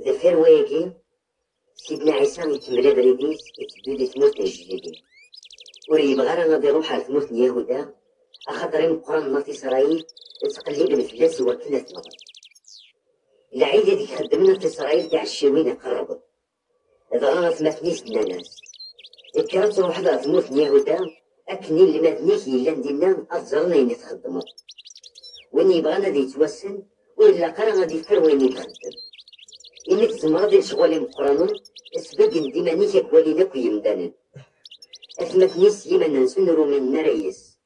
ذفير وياكي سيدنا عيسى يتملى بريديس يتبدو دي تموت الجديدين وري يبغى راه غادي يروح على تموت اليهودا قران ما في إسرائيل تقلب الفلاس وكلة نظر العيد هذيك خدمنا في إسرائيل تاع الشاوين يقربوا ضغط ما تنيس الناس الكرات وحدة تموت اليهودا أكني اللي ما تنيش إلا ندينا أفزرنا يتخدموا وين يبغانا يتوسل وإلا قرا غادي يفر وين يتخدم إنك تمرض شغل مقرن إسبق ديما نيك والدك ويمدانن أثمت نيس يما ننسنرو من نريس.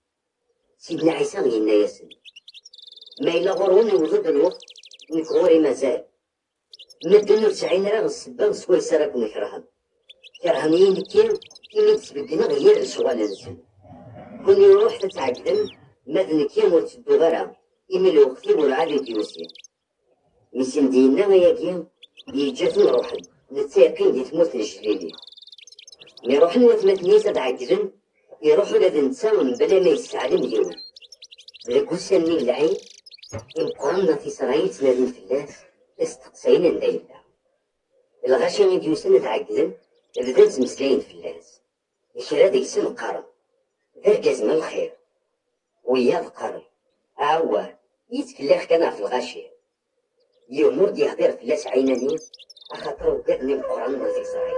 سيدنا عيسى غينا ياسن ما إلا غرون وجود الوقت نكغوري مازال. مدن تسعين راه السبان سوي سراك نكرهن كرهنين كي كي تسبقنا غير شغل نسن كون يروح تتعقدن مدن كي مرتدو غرام. إمي الوقتي والعادي ديوسي مسين دينا وياكي. يجاتو روحن نتاقين دي تموت الجليلي مي روحن وثمتنيسة تعجزن يروحوا لذا نتساون بلا ما يستعلم لكوسا من العين إن في سرايل تنادين في الناس استقصينا ندايلا الغاشي غيد يوسن تعجزن بدات مسلاين في الناس الشرا ديك سن قرن ذاك من الخير. ويا القرن عوار يتكلخ كان في الغاشي. يومور دي هدير في لاس عيناني. أخاطر وقدني القرآن في صحيح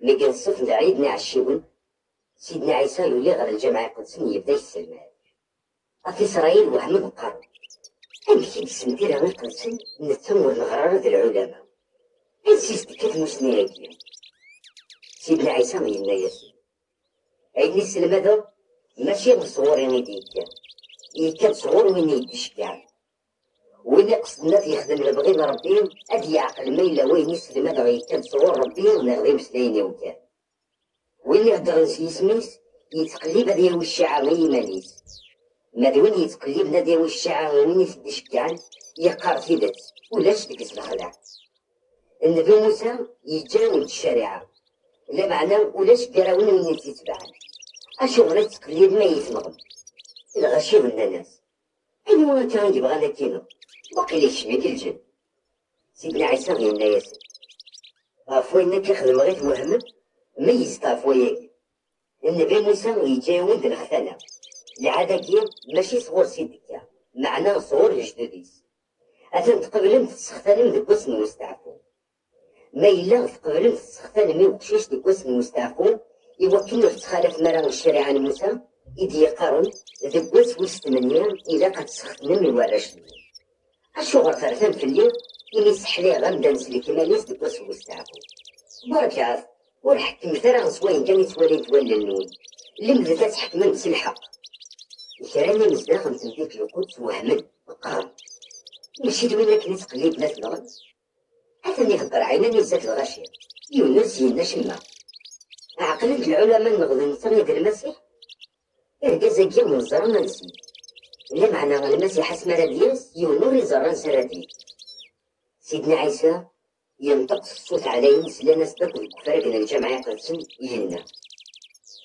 ملي الصف العيد عشيون سيدنا عيسى يولي غير الجامعة القدسية يبدأ يسلم. في إسرائيل وحمد القرن أمشي بسمدير غير قدسي نتمر الغرارة العلماء. انسيست كيف مسنياكي سيدنا عيسى ياسين عيدني السلم هذا ماشي بصور يعني ديك يكاد صغور وين يديش كاع وين قصدنا يخدم البغي ربي ادي يعقل ما الا وين يسلم هذا يكاد صغور ربي ونغضي مسلايني وكان وين يهدر يسميس يتقلب هذا الشعر ما يمانيس ما وين يتقلب هذا الشعر وين يسدش كاع يقار في ذات ولاش ديك الخلع النبي موسى يتجاوب الشريعة. لا معنى ولاش كراون من يتبعن أشغل تقليد ما يتمغن الغشيم الناس أيوا كان يبغى لكينو باقي لي شميك الجن. سيدنا عيسى غير الناس عفوا إنك يخدم غير وهم يستعف وياك النبي موسى يجاوب الختنة العادة ماشي صغور سيدك معناه صغور جدوديس. أتن تقبلن تسختنم ديك واسم مستعفو ما إلا تقبلن تسختن مي وقشيش ديك واسم مستعفو يوكلو تخالف مرا الشريعة موسى إذ يقارن ديك واس وسط منيا إلا قد تسختنم يوارش أشو غرفة في الليل إني سحلي غمدا نسلي كما نيس ديك واس مستعفو برك عارف والحكم ثرى صوين كان يتولي تولى النون لم تحكم الحق كراني مزداخل تنفيك القدس وهمل وقام ماشي دوينا كي تقليب ناس الغد أثني يخبر عينا نزات الغاشية يونس يناش الماء عقلت العلماء نغض نصغيد المسيح إرقاز كي من الزران نسي لا معنى المسيح اسمه راديوس يونور يزران سرادي سيدنا عيسى ينطق الصوت عليه سلانا صدق الكفار بين الجمع قدسن ينا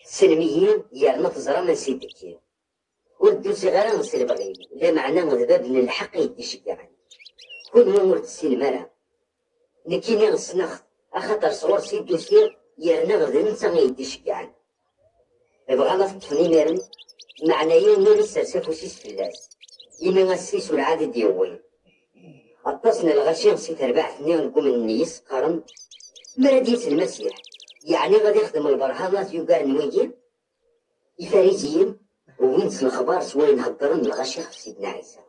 سلميين يرنا تزرى من سيدك ودو صغارا نصير بغيب لا معنى ذباب من الحق يتشجعني كل ما السين مرا نكيني غسنخ أخطر صور سيدو سير يرنا غدا نسا يتشجعني بغا لا تطفني ميرن معنى يوم لسه سافوسيس في اللاس. إما غسيس العادي ديوين. أطسنا الغشي نسيت أربع ثنين نقوم النيس قرن مرادية المسيح. يعني غادي يخدم البرهانات يوقع نويجين الفارسيين وين الخبار سوين هضرن الغشي سيدنا عيسى.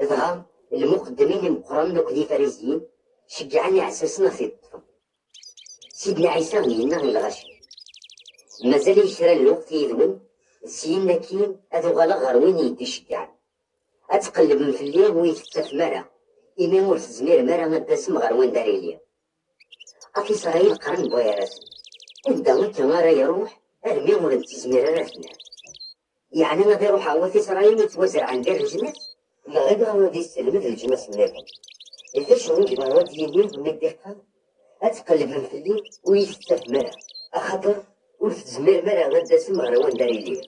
إذا المقدمين المقرن دي فارسيين شجعني على أساسنا في الطفل سيدنا عيسى غينا الغشي مازال يشرى الوقت يذون سينا كين أذو غلا غير وين يدي شجعني أتقلب من في الليل ويتفتف مرة إمي مور تزمير مرة نبسم غير وين داري ليا أفي إسرائيل قرن راسي. الدم كما يروح أرمي مور تزمير راسنا يعني غادي يروح هو في إسرائيل يتوزع عن دار لا غادي غادي يستلم الجنس إذا شنو كيما غادي يمين من أتقلب فلي ويستف مرة أخاطر ور تزمير مرة غدا سم غير وين داري ليا.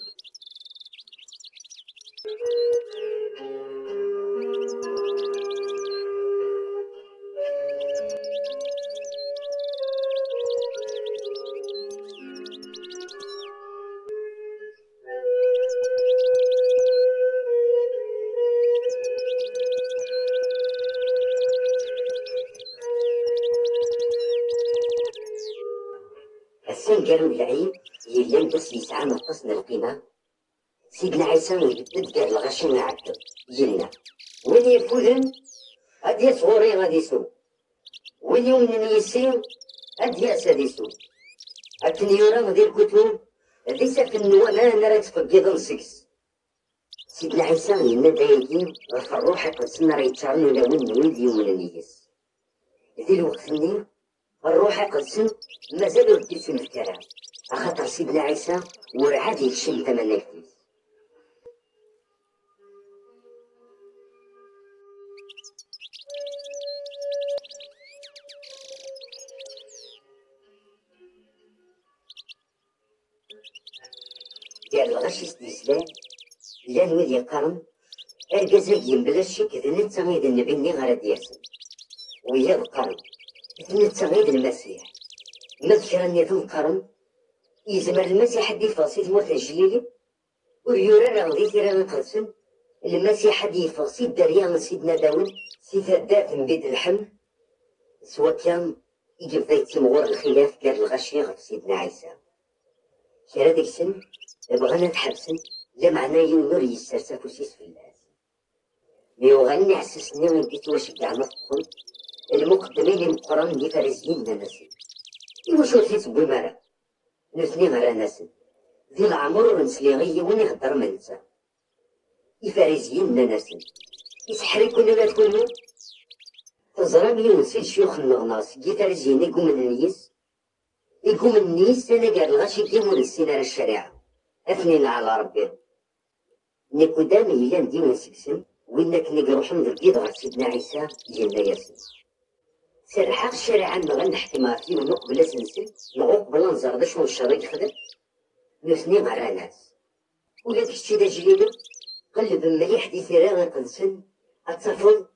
السن قالوا العيب يلم بس يسعى من القيمة سيدنا عيسى يبدد قال الغشيم عبده جلنا وين يفوذن هادي صغوري غادي يسو وين يوم من يسير هادي أساد يسو التنيورا غادي الكتب هادي ساكن وأنا أنا راه تفقد سكس سيدنا عيسى يلنا دايقين غفر روحك قدسنا راه يتشعرن ولا وين وين يوم النيس ذي الوقت مني الروح قدسن مازال رديتو الكلام أخاطر سيدنا عيسى ورعاد يكشم ثمن كتيس قال الغش استسلام لا نود يقارن الجزائر بلا شك ذنت تغيد النبي ني غير دياسن ويا القرن. ذنت تغيد المسيح. مذكرا يذو القرن يزمر المسيح حدي فاصي تموت الجليلي ويورا غادي تيرا نقلسن المسيح حدي فاصي دريا سيدنا داود سيدات من بيت اللحم سوا كان يجي بدا يتمغور الخلاف كان الغشي غف سيدنا عيسى. كرا ديك السن بغانا نتحبسن لا معنى يونور يسترسى فوسيس في الناس مي وغني عسسني وديت واش كاع نطقن المقدمين القرآن دي فارسيين ناسي إيوا شو تفيت بومارا نثني غير ناس. ذي العمر نسليغي وين يخدر منسى يفارسيين ناس يسحركون لا تكونوا تزرم يونسي شيوخ النغناس. جيتارزين يقوم النيس. يقوم النيس. أنا قال الغاشي كيمون السينار الشريعة. اثنين على ربي. نيكو دامي إلا نديو نسكسن. وينك نقروح نذكيد غير سيدنا عيسى. جينا ياسين سرحق الشريعة نغن نحكي فيه ونقبل سنسل نقبل نزرد شو الشريط خدم. نثني مع ناس ولا كشتي دا جليل؟ قلب مليح دي ثيرا قنسن أتصفل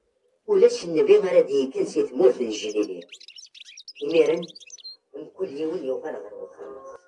ولاش النبي غادي كان سيتموت في الجليلية من كل يوم يوم غير وخلص